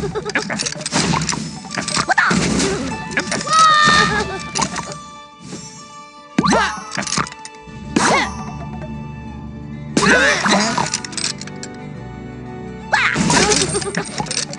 Ha ha ha!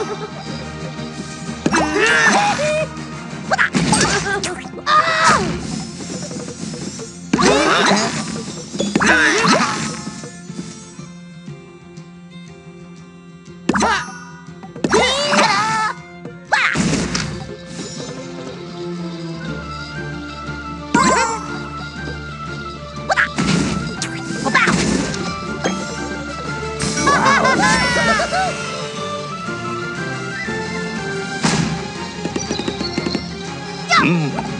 Ah! Mm.